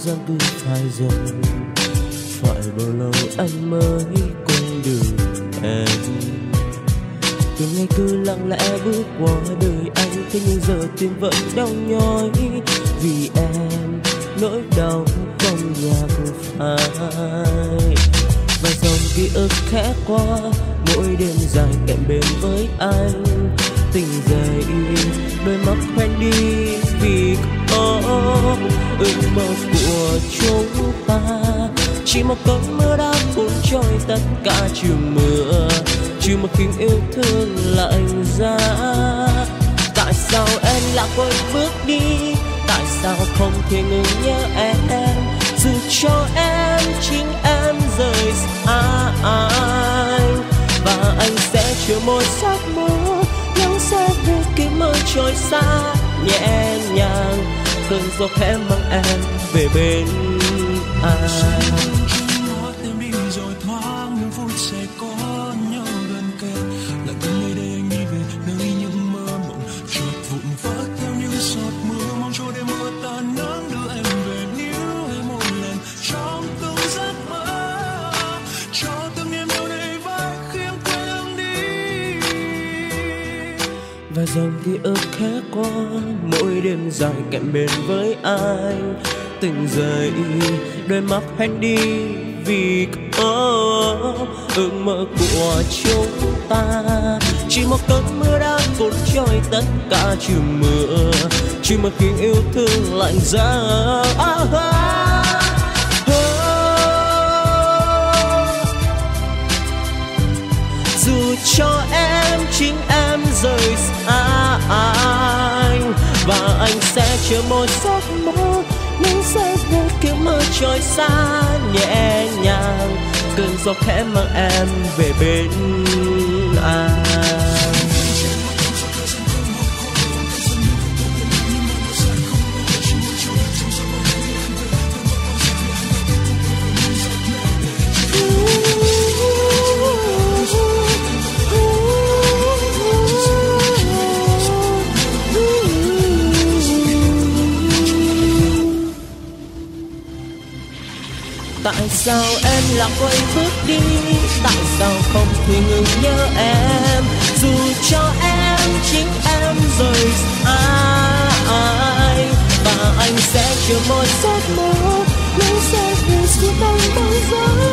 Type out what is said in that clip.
gian cứ phai dần, phải bao lâu anh mới quên được em? Từ ngày cứ lặng lẽ bước qua đời anh thế nhưng giờ tim vẫn đau nhói vì em. Nỗi đau không nhạc phai. Và dòng ký ức khẽ qua mỗi đêm dài cạnh bên với anh. Tình dậy đôi mắt hoen đi vì ước mơ của chúng ta. Chỉ một cơn mưa đã cuốn trôi tất cả trường mưa. Chỉ một tình yêu thương lạnh giá. Tại sao em lại quên bước đi? Tại sao không thể ngừng nhớ em? Dù cho em, chính em rời xa anh. Và anh sẽ chờ một giấc mơ. Nắng sẽ về cái mơ trôi xa, nhẹ nhàng cơn gió khẽ mang em về bên anh. Và dòng ký ức khẽ qua mỗi đêm dài cạnh bên với anh. Tỉnh dậy đôi mắt hoen đi vì có ước mơ của chúng ta. Chỉ một cơn mưa đã cuốn trôi tất cả trừ mưa. Chỉ một khi yêu thương lạnh giá. Ah, ah. dù cho em chính em rời xa à, à, anh. Và anh sẽ chờ một giấc mơ, những sẽ về kiểu mơ trôi xa, nhẹ nhàng. Cơn gió khẽ mang em về bên anh. Tại sao em lại quay bước đi? Tại sao không thể ngừng nhớ em? Dù cho em chính em rồi ai, và anh sẽ chờ một giấc mơ nắng sẽ về suốt anh bao giờ